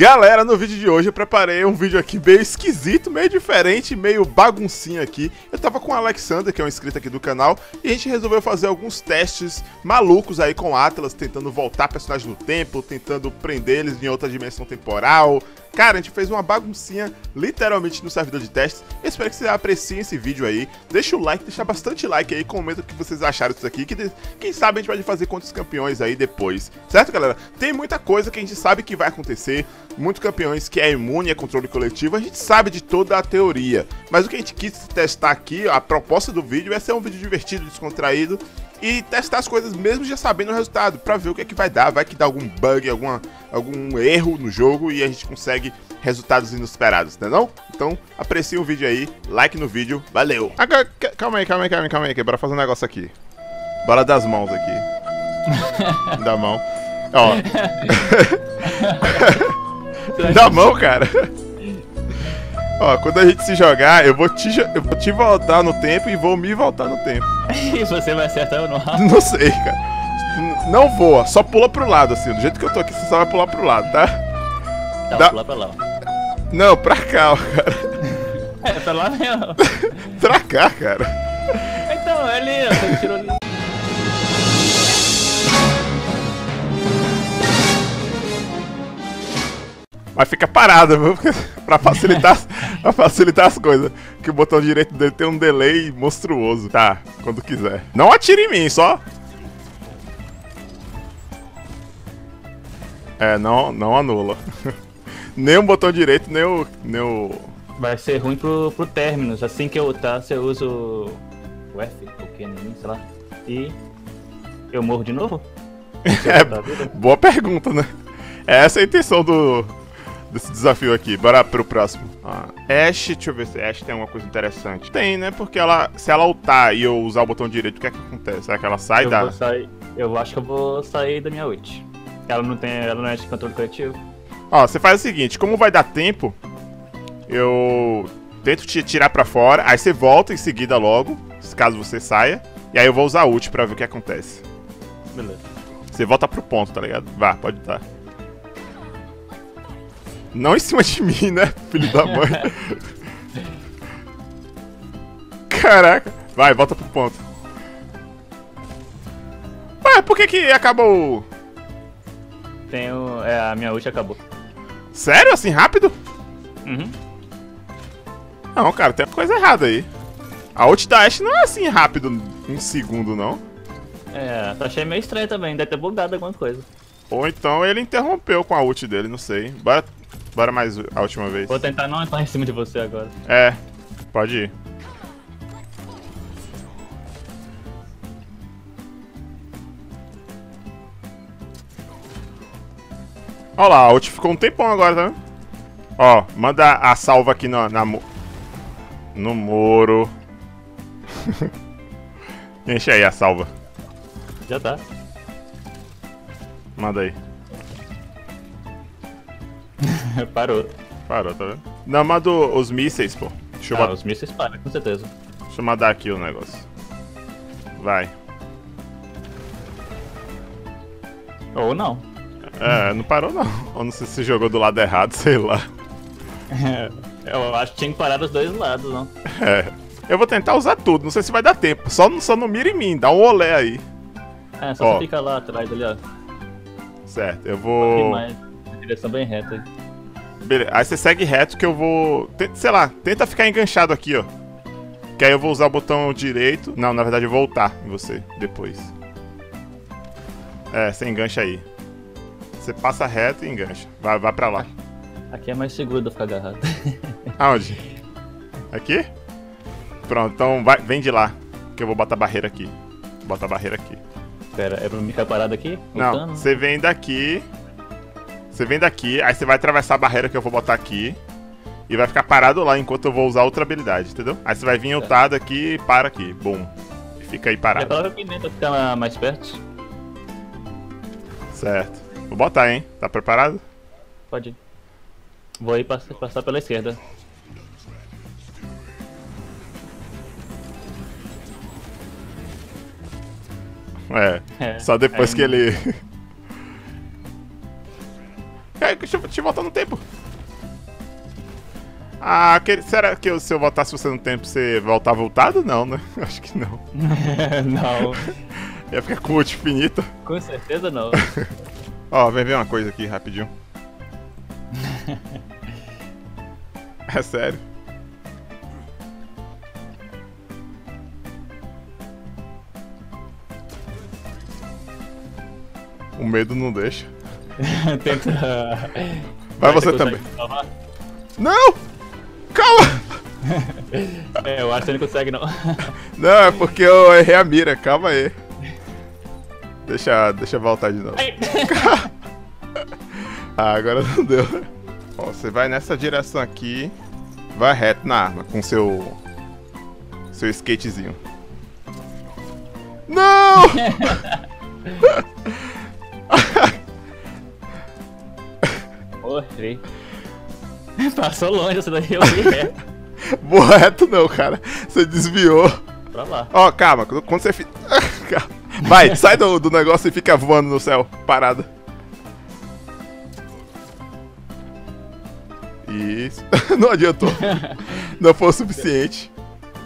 Galera, no vídeo de hoje eu preparei um vídeo aqui meio esquisito, meio diferente, meio baguncinho aqui. Eu tava com o Alexander, que é um inscrito aqui do canal, e a gente resolveu fazer alguns testes malucos aí com Atlas, tentando voltar personagens no tempo, tentando prender eles em outra dimensão temporal, Cara, a gente fez uma baguncinha literalmente no servidor de testes. Eu espero que vocês apreciem esse vídeo aí. Deixa o like, deixa bastante like aí, comenta o que vocês acharam disso aqui. Que quem sabe a gente pode fazer contra os campeões aí depois. Certo, galera? Tem muita coisa que a gente sabe que vai acontecer. Muitos campeões que é imune a controle coletivo, a gente sabe de toda a teoria. Mas o que a gente quis testar aqui, a proposta do vídeo é ser um vídeo divertido, descontraído e testar as coisas mesmo já sabendo o resultado, para ver o que é que vai dar, vai que dá algum bug, alguma, algum erro no jogo e a gente consegue resultados inesperados, tá não? Então, aprecie o vídeo aí, like no vídeo, valeu! Agora, calma aí, calma aí, calma aí, calma aí, bora fazer um negócio aqui. Bora das mãos aqui. da mão. Ó. da mão, cara. Ó, quando a gente se jogar, eu vou te, eu vou te voltar no tempo e vou me voltar no tempo. e você vai acertar ou não? Não sei, cara. Não voa, só pula pro lado, assim. Do jeito que eu tô aqui, você só vai pular pro lado, tá? Tá, Dá... pular pra lá. Não, pra cá, cara. É, pra lá mesmo. pra cá, cara. Então, é ali, ó. Você tirou ali. Mas fica parado, viu? pra facilitar, pra facilitar as coisas. Que o botão direito dele tem um delay monstruoso. Tá, quando quiser. Não atire em mim, só. É, não, não anula. nem o botão direito, nem o. Nem o... Vai ser ruim pro, pro términos. Assim que eu ultar, você usa o. O F, o Q, sei lá. E. Eu morro de novo? É, boa pergunta, né? Essa é a intenção do, desse desafio aqui. Bora pro próximo. Ah, Ash, deixa eu ver se Ash tem alguma coisa interessante. Tem, né? Porque ela, se ela ultar e eu usar o botão direito, o que é que acontece? Será que ela sai eu da... Vou sair, eu acho que eu vou sair da minha ult. Ela não tem, ela não é de controle coletivo. Ó, você faz o seguinte, como vai dar tempo, eu tento te tirar pra fora, aí você volta em seguida logo, caso você saia, e aí eu vou usar a ult pra ver o que acontece. Beleza. Você volta pro ponto, tá ligado? Vá, pode estar. Não em cima de mim, né, filho da mãe? Caraca. Vai, volta pro ponto. Ué, por que que acabou... Tenho... É, a minha ult acabou. Sério? Assim, rápido? Uhum. Não, cara, tem coisa errada aí. A ult da Ashe não é assim rápido, um segundo, não. É, achei meio estranho também, deve ter bugado alguma coisa. Ou então ele interrompeu com a ult dele, não sei. Bora Bora mais a última vez. Vou tentar não entrar em cima de você agora. É, pode ir. Olha lá, a ult ficou um tempão agora, tá vendo? Ó, manda a salva aqui no, na, no muro. Enche aí a salva. Já tá. Manda aí. Parou. Parou, tá vendo? Não, manda os mísseis, pô. Deixa eu ah, os mísseis param, com certeza. Deixa eu mandar aqui o negócio. Vai. Ou não. É, não parou não. Ou não sei se jogou do lado errado, sei lá. É, eu acho que tinha que parar dos dois lados, não. É. Eu vou tentar usar tudo, não sei se vai dar tempo. Só, só não mira em mim, dá um olé aí. É, só ó. você fica lá atrás ali, ó. Certo, eu vou direção bem reta aí. Beleza, aí você segue reto que eu vou. Sei lá, tenta ficar enganchado aqui, ó. Que aí eu vou usar o botão direito. Não, na verdade eu vou voltar em você depois. É, você engancha aí. Você passa reto e engancha. Vai, vai pra lá. Aqui é mais seguro de ficar agarrado. Aonde? Aqui? Pronto, então vai, vem de lá. Que eu vou botar a barreira aqui. Bota a barreira aqui. Pera, é pra me ficar parado aqui? Não, você vem daqui você vem daqui, aí você vai atravessar a barreira que eu vou botar aqui. E vai ficar parado lá enquanto eu vou usar outra habilidade, entendeu? Aí você vai vir ultado aqui e para aqui. Bom. Fica aí parado. Prepara a pimenta ficar mais perto. Certo. Vou botar, hein? Tá preparado? Pode ir. Vou ir passar, passar pela esquerda. É, é só depois é, que ele Deixa eu te voltar no tempo. Ah, aquele, será que eu- se eu voltasse você no tempo, você voltar voltado? Não, né? Acho que não. não, Ia ficar com ult infinita. com certeza não. Ó, vem ver uma coisa aqui, rapidinho. é sério. O medo não deixa. Tenta. Vai você também. salvar? Não! Calma! É, eu acho que ele não consegue não. Não, é porque eu errei a mira, calma aí. Deixa, deixa eu voltar de novo. Ah, agora não deu. Ó, você vai nessa direção aqui, vai reto na arma com seu seu skatezinho. Não! Passou longe essa daí, eu vi reto. Vou reto não, cara. Você desviou. Pra lá. Ó, calma, quando você fica. Vai, sai do, do negócio e fica voando no céu, parada. Isso. Não adiantou. Não foi o suficiente.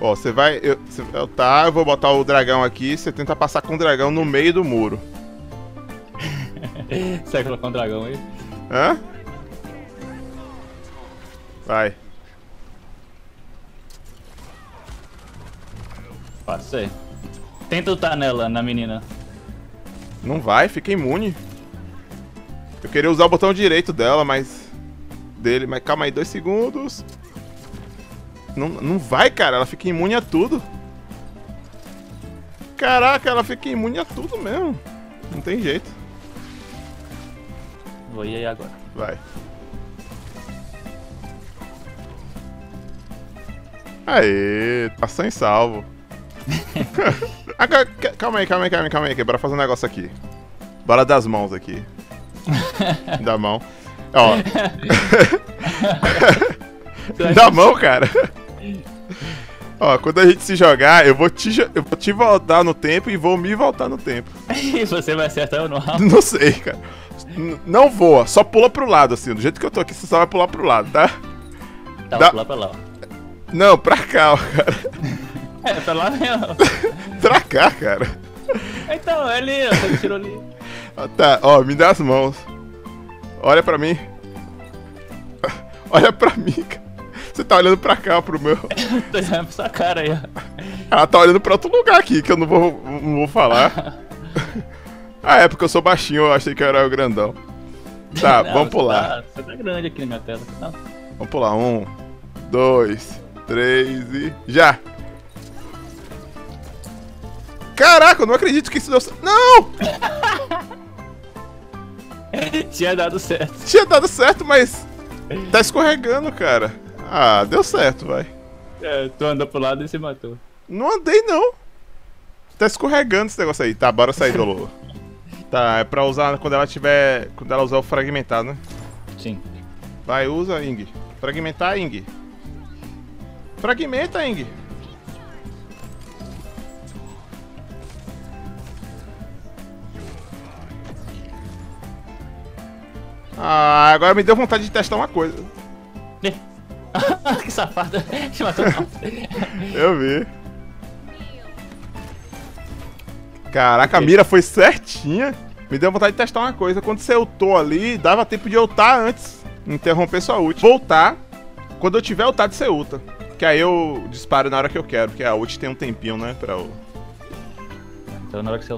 Ó, você vai. Eu, você, eu- tá, eu vou botar o dragão aqui. Você tenta passar com o dragão no meio do muro. Você vai colocar um dragão aí? Hã? Vai. Passei. Tenta lutar nela, na menina. Não vai, fica imune. Eu queria usar o botão direito dela, mas. Dele, mas calma aí, dois segundos. Não, não vai, cara, ela fica imune a tudo. Caraca, ela fica imune a tudo mesmo. Não tem jeito. Vou ir aí agora. Vai. Aê, tá sem salvo. Agora, calma aí, calma aí, calma aí, calma aí, que bora fazer um negócio aqui. Bora das mãos aqui. da mão. Ó. da mão, cara. Ó, quando a gente se jogar, eu vou te, eu vou te voltar no tempo e vou me voltar no tempo. E você vai acertar no rabo? Não sei, cara. N- não voa, só pula pro lado, assim. Do jeito que eu tô aqui, você só vai pular pro lado, tá? Tá, vou pular pra lá. Não, pra cá, ó, cara. É, pra lá mesmo. Pra cá, cara. Então, é ali, ó. Você tirou ali. Ó, Tá, ó, me dá as mãos. Olha pra mim. Olha pra mim, cara. Você tá olhando pra cá, pro meu. Tô olhando pra sua cara aí, ó. Ela tá olhando pra outro lugar aqui, que eu não vou, não vou falar. Ah, é porque eu sou baixinho, eu achei que eu era o grandão. Tá, Não, vamos você pular. Tá, você tá grande aqui na minha tela. Não. Vamos pular. Um, dois, três e. Já! Caraca, eu não acredito que isso deu certo. Não! Tinha dado certo. Tinha dado certo, mas. Tá escorregando, cara. Ah, deu certo, vai. É, tu andou pro lado e se matou. Não andei, não. Tá escorregando esse negócio aí. Tá, bora sair do Lolo. Tá, é pra usar quando ela tiver. Quando ela usar o fragmentar, né? Sim. Vai, usa, Ing. Fragmentar, Ing. Fragmenta, Ing. Ah, agora me deu vontade de testar uma coisa. que não. Eu vi. Caraca, a mira foi certinha. Me deu vontade de testar uma coisa. Quando você ultou ali, dava tempo de ultar antes. Interromper sua ult. Voltar. Quando eu tiver ultado, você ulta. Que aí eu disparo na hora que eu quero. Porque a ult tem um tempinho, né? Pra. Então na hora que você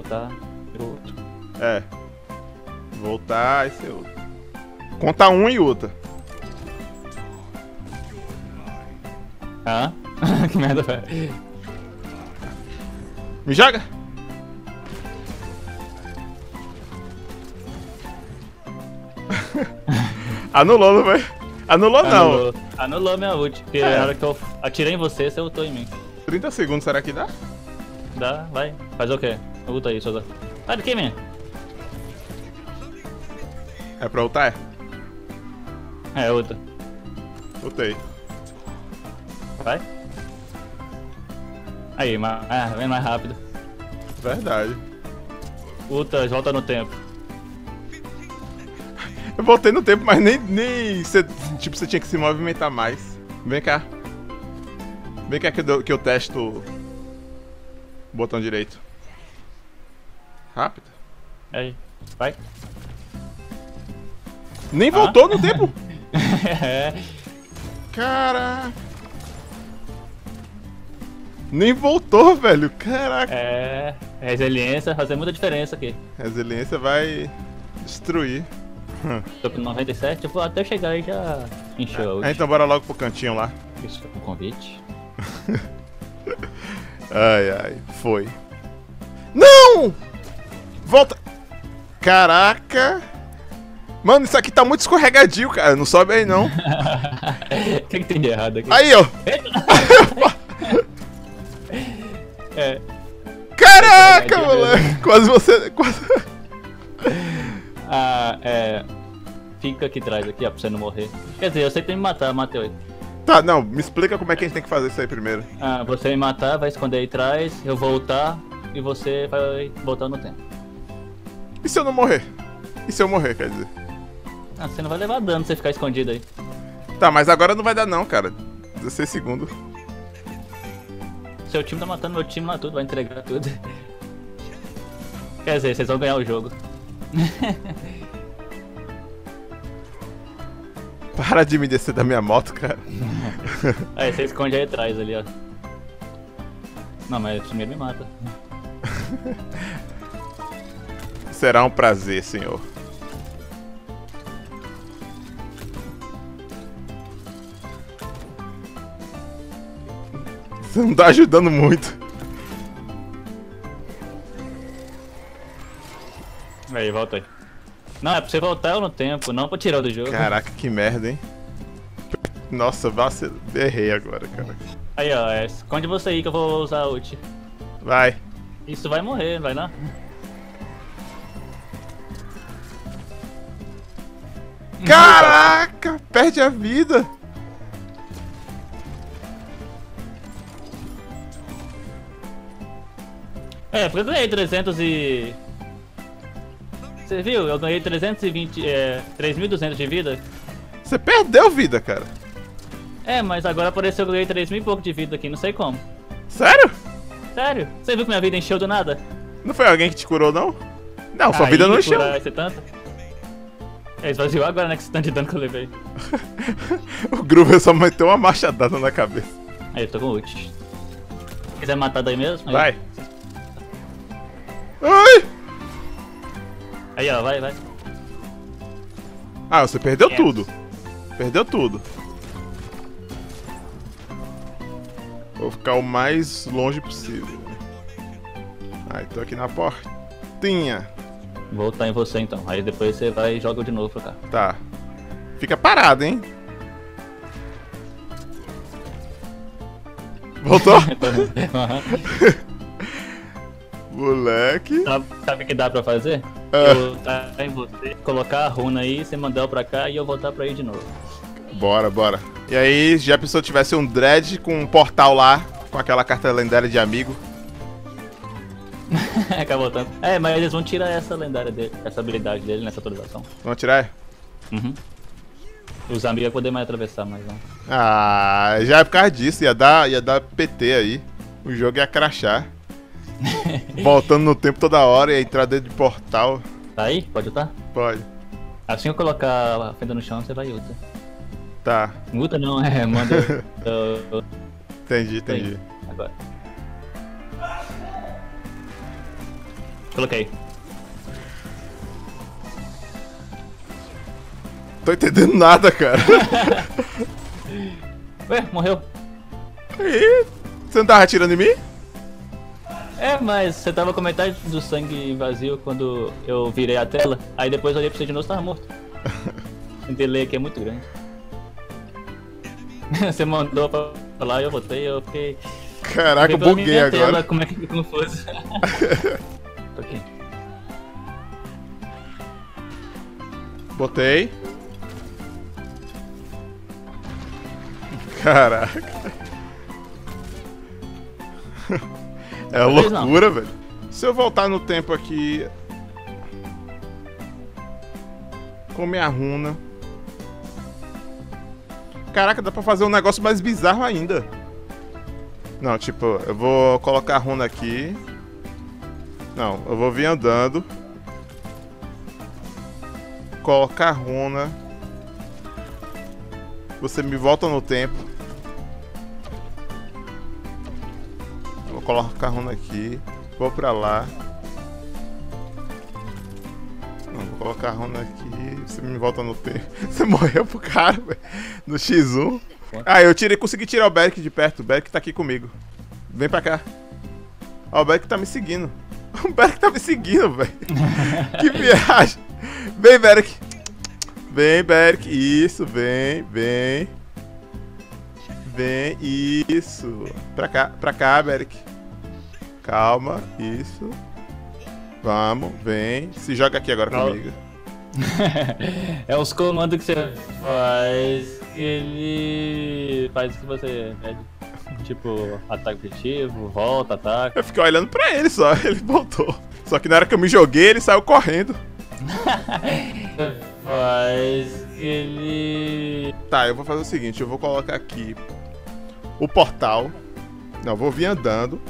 virou outro. É. Voltar, aí você ulta. Conta um e ulta. Ah? que merda, velho. Me joga! Anulou, não foi? Anulou não. Anulou, anulou minha ult. Porque É. na hora que eu atirei em você, você ultou em mim. 30 segundos, será que dá? Dá, vai. Fazer o quê? Ulta aí, Souza. Sai daqui, man. É pra ultar? É, ulta. Ultei. Vai. Aí, ma ah, vem mais rápido. Verdade. Ulta, volta no tempo. Eu voltei no tempo, mas nem, nem cê, tipo, você tinha que se movimentar mais. Vem cá. Vem cá que eu, que eu testo o botão direito. Rápido. Aí, vai. Nem voltou no tempo. É, Caraca. Nem voltou, velho. Caraca. é, resiliência vai fazer muita diferença aqui. Resiliência vai destruir. Tô com 97, eu vou até chegar aí já encheu. Ah, então bora logo pro cantinho lá. Isso foi um convite. Ai, ai. Foi. Não! Volta! Caraca! Mano, isso aqui tá muito escorregadio, cara. Não sobe aí, não. O que, que tem de errado aqui? Aí, ó. É, Caraca, moleque. Quase você... Quase... é. Fica aqui atrás, aqui, ó, pra você não morrer. Quer dizer, eu sei que tem que me matar, matei ele. Tá, não. Me explica como é que a gente tem que fazer isso aí primeiro. Ah, você me matar, vai esconder aí atrás, eu voltar e você vai voltar no tempo. E se eu não morrer? E se eu morrer, quer dizer? Ah, você não vai levar dano se você ficar escondido aí. Tá, mas agora não vai dar não, cara. 16 segundos. Seu time tá matando meu time lá tudo, vai entregar tudo. Quer dizer, vocês vão ganhar o jogo. Para de me descer da minha moto, cara. Aí você esconde aí atrás ali, ó. Não, mas primeiro me mata. Será um prazer, senhor. Você não tá ajudando muito. Aí, volta aí. Não, é pra você voltar eu no tempo, não pra tirar do jogo. Caraca, que merda, hein? Nossa, vacil... errei agora, cara. Aí, ó, é, esconde você aí que eu vou usar a ult. Vai. Isso vai morrer, vai lá. Caraca, perde a vida. É, porque eu ganhei 300 e... Você viu? Eu ganhei 320, é, 3.200 de vida. Você perdeu vida, cara. É, mas agora apareceu que eu ganhei 3 mil e pouco de vida aqui, não sei como. Sério? Sério? Você viu que minha vida encheu do nada? Não foi alguém que te curou, não? Não, sua Aí, vida não encheu. Esse tanto? É, esvaziou agora, né, que esse tanto de dano que eu levei. O Groover só meteu uma machadada na cabeça. Aí, eu tô com ult. Quiser matar daí mesmo? Aí. Vai. Ai! Aí, ó, vai, vai. Ah, você perdeu tudo. Perdeu tudo. Vou ficar o mais longe possível. Ai, tô aqui na portinha. Vou voltar em você então. Aí depois você vai e joga de novo pra cá. Tá. Fica parado, hein? Voltou? Moleque. Sabe o que dá pra fazer? Ah. Eu tá em você, colocar a runa aí, você mandar eu pra cá e eu voltar pra aí de novo. Bora, bora. E aí, já a pessoa tivesse um dread com um portal lá, com aquela carta lendária de amigo. Acaba voltando. É, mas eles vão tirar essa lendária dele, essa habilidade dele nessa atualização. Vamos tirar? Uhum. Os amigos iam poder mais atravessar, mas não. Ah, já é por causa disso, ia dar, ia dar PT aí. O jogo ia crachar. Voltando no tempo toda hora e entrar dentro de portal. Tá aí? Pode lutar? Pode. Assim eu colocar a fenda no chão, você vai luta. Tá, Luta não, é, manda. eu- entendi, entendi. Agora. Coloquei. Tô entendendo nada, cara. Ué, morreu. Ih, você não tava atirando em mim? É, mas você tava com metade do sangue vazio quando eu virei a tela. Aí depois olhei pra você de novo e tava morto. O delay aqui é muito grande. você mandou pra lá e eu botei eu fiquei. Caraca, eu buguei minha tela, agora. Como é que fica confuso? Aqui. Botei. Caraca. É Talvez não. loucura, velho. Se eu voltar no tempo aqui. Come a runa. Caraca, dá pra fazer um negócio mais bizarro ainda. Não, tipo, eu vou colocar a runa aqui. Não, eu vou vir andando. Colocar a runa. Você me volta no tempo. Colocar a runa aqui. Vou pra lá. Não, vou colocar a runa aqui. Você me volta no tempo. Você morreu pro cara, velho. No X1. Ah, eu tirei, consegui tirar o Beric de perto. O Beric tá aqui comigo. Vem pra cá. Ó, o Beric tá me seguindo. O Beric tá me seguindo, velho. que viagem. Vem, Beric. Vem, Beric. Isso, vem, vem. Vem, isso. Pra cá, pra cá, Beric. Calma, isso. Vamos, vem. Se joga aqui agora Não. comigo. é os comandos que você faz. Ele faz o que você pede. Tipo, ataque objetivo, volta, ataque. Eu fiquei olhando pra ele só, ele voltou. Só que na hora que eu me joguei, ele saiu correndo. Faz ele. Tá, eu vou fazer o seguinte, eu vou colocar aqui o portal. Não, eu vou vir andando.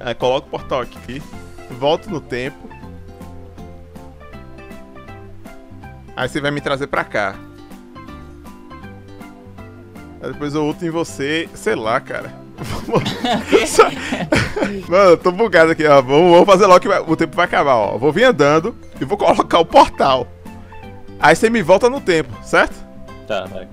Aí coloco o portal aqui. Volto no tempo. Aí você vai me trazer pra cá. Aí depois eu ulto em você, sei lá, cara. Mano, eu tô bugado aqui, ó. Vamos, vamos fazer logo que vai- o tempo vai acabar, ó. Vou vir andando e vou colocar o portal. Aí você me volta no tempo, certo? Tá, vai.